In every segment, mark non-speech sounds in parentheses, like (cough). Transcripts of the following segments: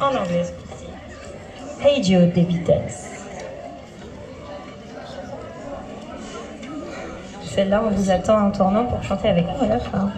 En anglais, ce coup-ci. Hey Jude des. Celle-là, on vous attend en tournant pour chanter avec nous à la fin.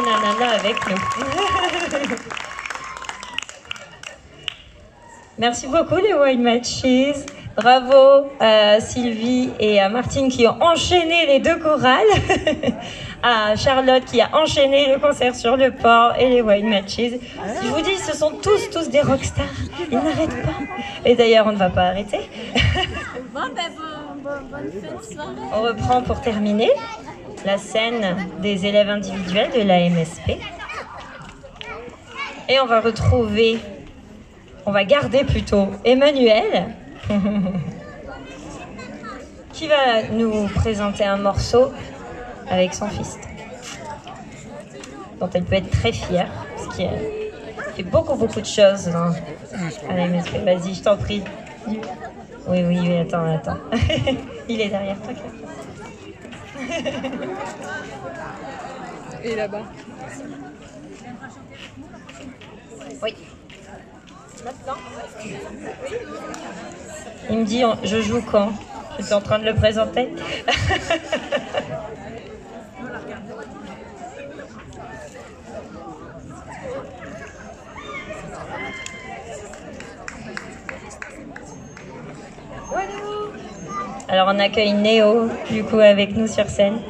Nanana avec nous. Merci beaucoup les Wine Matches. Bravo à Sylvie et à Martine qui ont enchaîné les deux chorales. à (laughs) Charlotte qui a enchaîné le concert sur le port et les Wine Matches. Je vous dis, ce sont tous, tous des rockstars. Ils n'arrêtent pas. Et d'ailleurs, on ne va pas arrêter. Bon, ben, bon, bon, bonne fin de soirée. On reprend pour terminer la scène des élèves individuels de la MSP. Et on va retrouver, on va garder plutôt Emmanuel, (laughs) qui va nous présenter un morceau avec son fils, dont elle peut être très fière, parce qu'il fait beaucoup, beaucoup de choses dans- à la MSP. Vas-y, je t'en prie. Oui, oui, oui, attends, attends. (laughs) Il est derrière toi. (laughs) Et là-bas. Oui. Maintenant Il me dit, je joue quand? Je suis en train de le présenter. (laughs) Alors on accueille Néo, du coup, avec nous sur scène.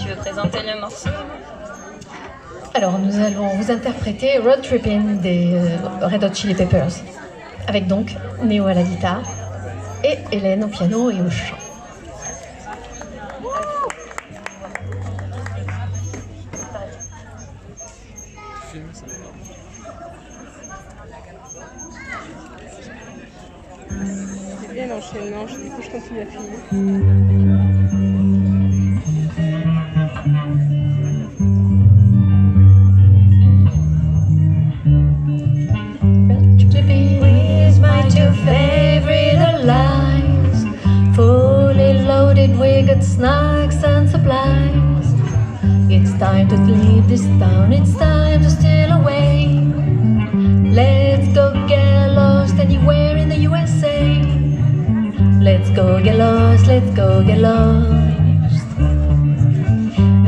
Tu veux présenter le morceau? Alors, nous allons vous interpréter Road Trippin' des euh, Red Hot Chili Peppers, avec donc Néo à la guitare et Hélène au piano et au chant. C'est bien l'enchaînement, je- du coup je continue à filmer. This town, it's time to steal away. Let's go get lost anywhere in the USA. Let's go get lost, let's go get lost.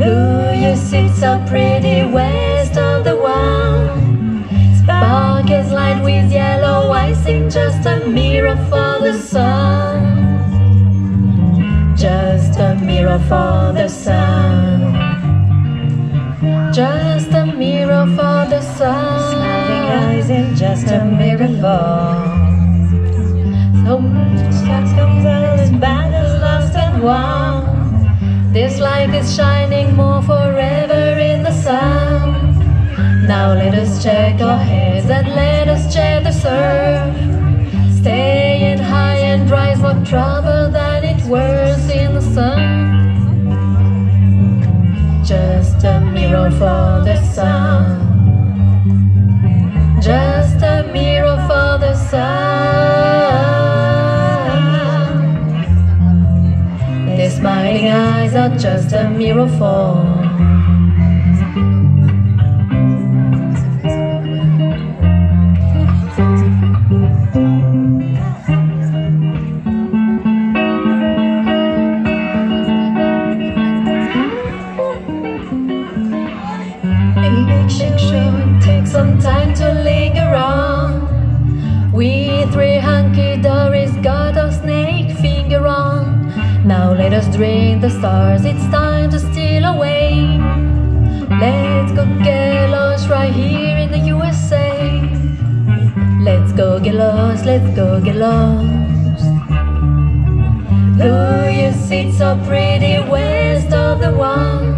Who you sit so pretty west of the one? Sparkles light with yellow icing, just a mirror for the sun. Just a mirror for the sun. Just a mirror for the sun. Smiling eyes and just a miracle. So Shots comes out as bad as lost and won. This light is shining more forever in the sun. Now let us check our heads and let us check the surf. Staying high and is more trouble for the sun. Just a mirror for the sun. Their smiling eyes are just a mirror for. Now let us drink the stars, it's time to steal away. Let's go get lost right here in the USA. Let's go get lost, let's go get lost. You sit so pretty west of the one?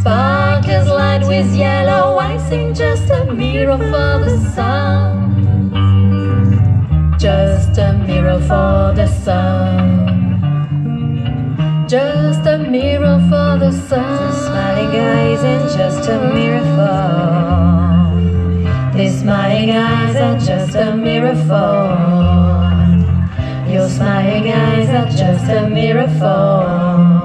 Sparkles light with yellow icing, just a mirror for the sun. Just a mirror for the sun. Just a mirror for the sun. Smiling eyes and just a miracle. These smiling eyes are just a mirror for your smiling eyes are just a mirror for.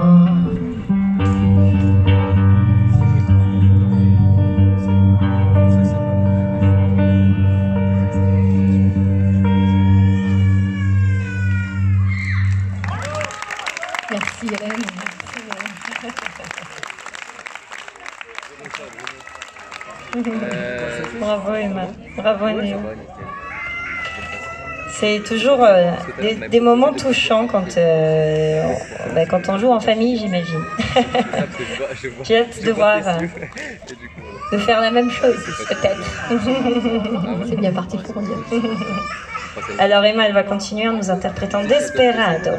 C'est toujours euh, des, des moments touchants quand, euh, on- bah, quand on joue en famille, j'imagine. (laughs) (laughs) J'ai hâte de voir, euh, (laughs) de faire la même chose, peut-être. C'est bien parti pour dire. Alors Emma, elle va continuer en nous interprétant Desperado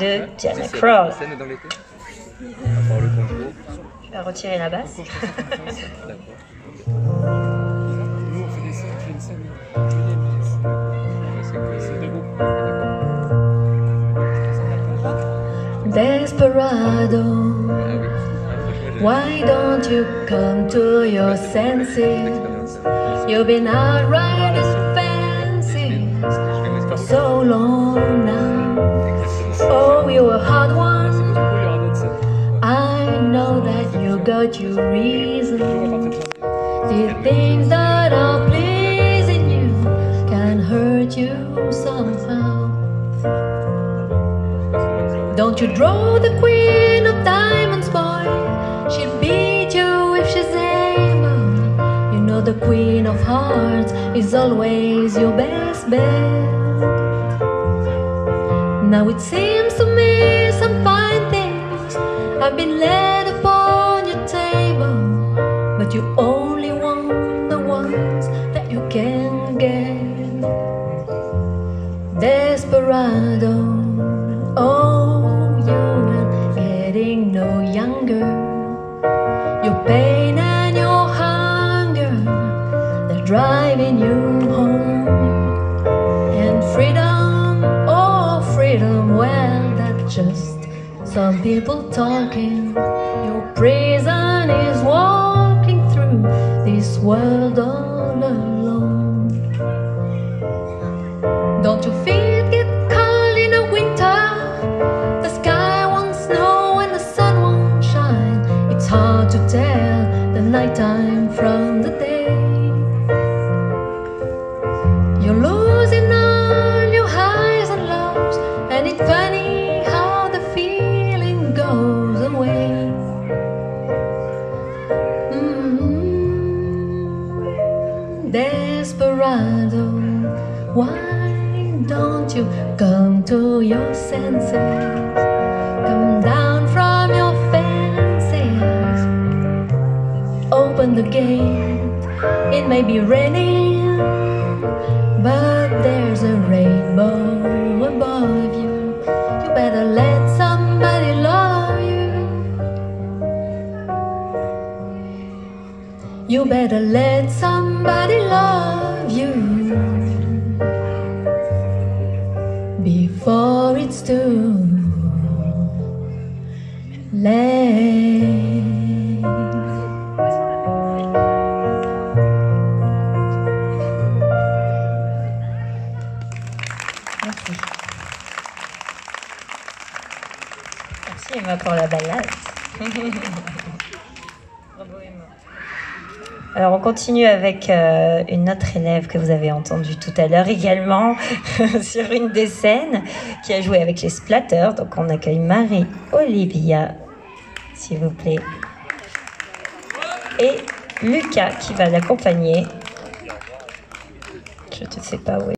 de Diana Krall. Tu vas retirer la basse. Desperado, why don't you come to your senses? You've been out fancies for so long now. Oh, you're a hard one. I know that you got your reason. The things that are Don't you draw the queen of diamonds, boy? She'll beat you if she's able. You know the queen of hearts is always your best bet. Now it seems to me some fine things have been laid upon your table, but you only want the ones that you can get. Desperado, people talking. Desperado, why don't you come to your senses? Come down from your fences. Open the gate, it may be raining, You better let somebody love you before it's too late. Merci. Emma pour la balade. Bravo Emma. Alors on continue avec euh, une autre élève que vous avez entendue tout à l'heure également (laughs) sur une des scènes qui a joué avec les Splatters. Donc on accueille Marie-Olivia, s'il vous plaît. Et Lucas qui va l'accompagner. Je ne sais pas où est.